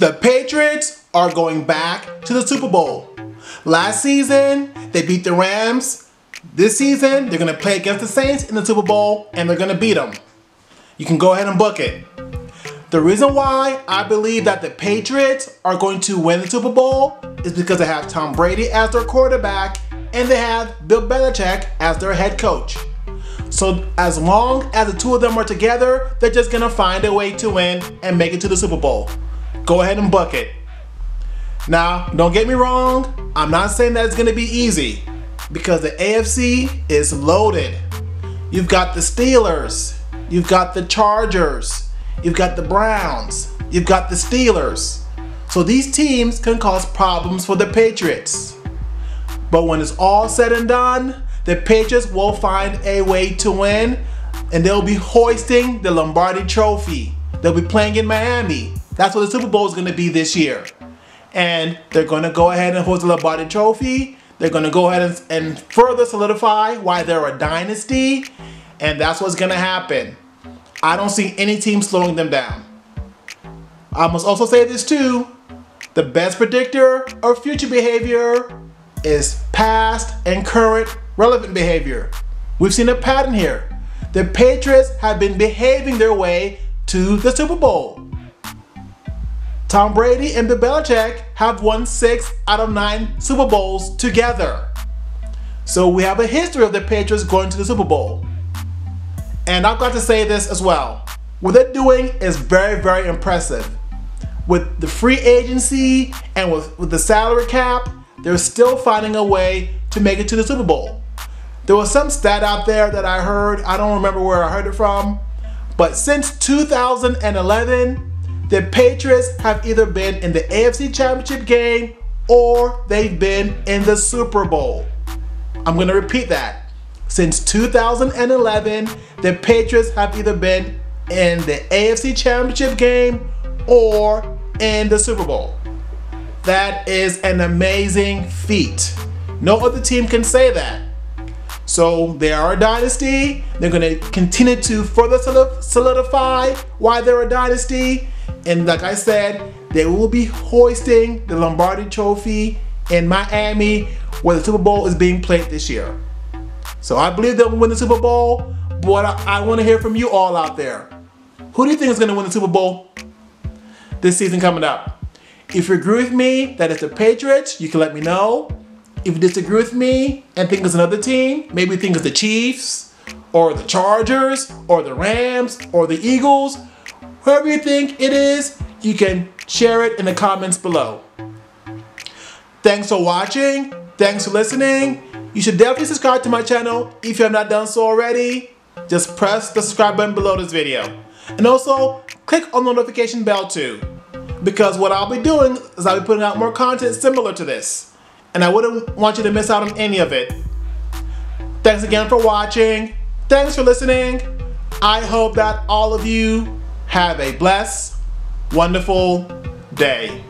The Patriots are going back to the Super Bowl. Last season, they beat the Rams. This season, they're going to play against the Saints in the Super Bowl and they're going to beat them. You can go ahead and book it. The reason why I believe that the Patriots are going to win the Super Bowl is because they have Tom Brady as their quarterback and they have Bill Belichick as their head coach. So as long as the two of them are together, they're just gonna find a way to win and make it to the Super Bowl. Go ahead and book it. Now, don't get me wrong, I'm not saying that it's gonna be easy because the AFC is loaded. You've got the Steelers, you've got the Chargers, you've got the Browns, you've got the Steelers. So these teams can cause problems for the Patriots. But when it's all said and done, the Patriots will find a way to win and they'll be hoisting the Lombardi Trophy. They'll be playing in Miami. That's what the Super Bowl is going to be this year. And they're going to go ahead and host the Lombardi Trophy. They're going to go ahead and, and further solidify why they're a dynasty. And that's what's going to happen. I don't see any team slowing them down. I must also say this too. The best predictor of future behavior is past and current relevant behavior. We've seen a pattern here. The Patriots have been behaving their way to the Super Bowl. Tom Brady and Bill Belichick have won six out of nine Super Bowls together. So we have a history of the Patriots going to the Super Bowl. And I've got to say this as well. What they're doing is very, very impressive. With the free agency and with, with the salary cap, they're still finding a way to make it to the Super Bowl. There was some stat out there that I heard, I don't remember where I heard it from, but since 2011, the Patriots have either been in the AFC Championship game or they've been in the Super Bowl. I'm to repeat that. Since 2011, the Patriots have either been in the AFC Championship game or in the Super Bowl. That is an amazing feat. No other team can say that. So they are a dynasty. They're going to continue to further solidify why they're a dynasty. And like I said, they will be hoisting the Lombardi Trophy in Miami where the Super Bowl is being played this year. So I believe they'll win the Super Bowl, but I, I want to hear from you all out there. Who do you think is going to win the Super Bowl this season coming up? If you agree with me that it's the Patriots, you can let me know. If you disagree with me and think it's another team, maybe think it's the Chiefs or the Chargers or the Rams or the Eagles, whoever you think it is, you can share it in the comments below. Thanks for watching. Thanks for listening. You should definitely subscribe to my channel if you have not done so already. Just press the subscribe button below this video. And also, click on the notification bell too because what I'll be doing is I'll be putting out more content similar to this. And I wouldn't want you to miss out on any of it. Thanks again for watching. Thanks for listening. I hope that all of you have a blessed, wonderful day.